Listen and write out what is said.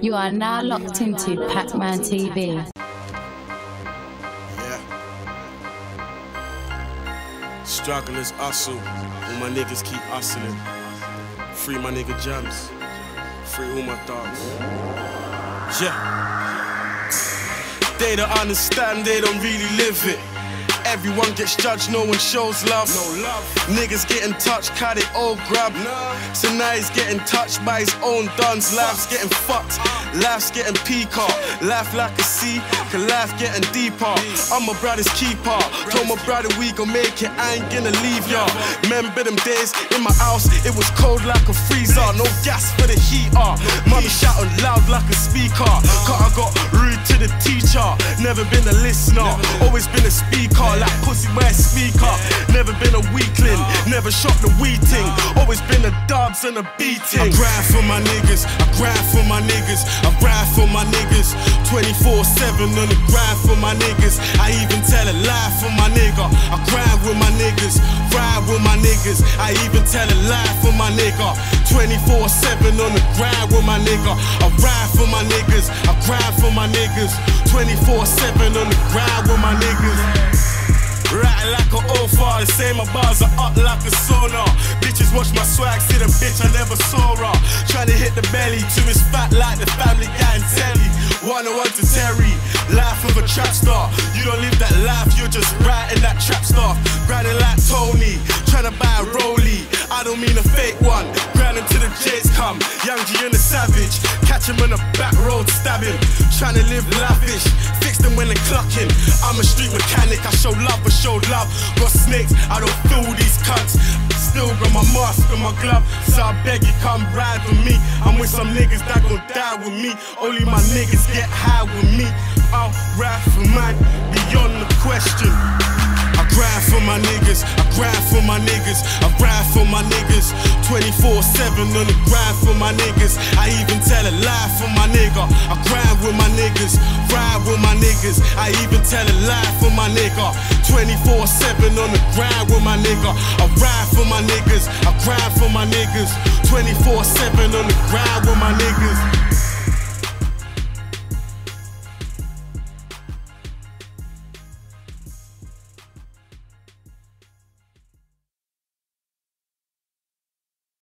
You are now locked into Pac-Man TV. Yeah. Struggle is hustle. All my niggas keep hustling. Free my nigga jams. Free all my thoughts. Yeah. They don't understand, they don't really live it. Everyone gets judged, no one shows love. No love. Niggas getting touched, cut it all grab. So now he's getting touched by his own duns. Life's getting fucked, life's getting peacock. Laugh like a sea, laugh getting deeper. I'm my brother's keeper. Told my brother we gon' make it, I ain't gonna leave ya. Remember them days in my house, it was cold like a freezer. No gas for the heater. Mommy shouting loud like a speaker. Cause I got rude to the teacher. Never been a listener, always been a speaker. Like pussy wear speaker. Never been a weakling, never shot the weeting. Always been a dubs and a beating. I grind for my niggas, I grind for my niggas, I grind for my niggas. 24 7 on the grind for my niggas. I even tell a lie for my nigga. I grind with my niggas, ride with my niggas. I even tell a lie for my nigga. 24 7 on the grind with my nigga. I ride for my niggas, I grind for my niggas. 24 7 on the grind with my niggas. Right like an old father, say my bars are up like a sauna. Bitches watch my swag, see the bitch I never saw her. Tryna hit the belly, to his fat like the family guy and telly. One on one to Terry, life of a trap star. You don't live that life, you're just writing that trap stuff. Grinding like Tony, tryna buy a rollie. I don't mean a fake one. Grinding till the J's come. Young G and the savage, catch him on back road, him. Tryna live lavish, fix them when they're clucking. I'm a street mechanic, I show love, but show love. Got snakes, I don't feel these cunts. Still got my mask and my glove, so I beg you come ride with me. I'm with some niggas that gon' die with me. Only my niggas get high with me. I'll ride for mine, beyond the question. I grind for my niggas, grind for my niggas, I ride for my niggas. 24 7 on the grind for my niggas. I even tell a lie for my nigga. I grind with my niggas, ride with my niggas. I even tell a lie for my nigga. 24 7 on the grind with my nigga. I ride for my niggas, I grind for my niggas. 24 7 on the grind with my niggas.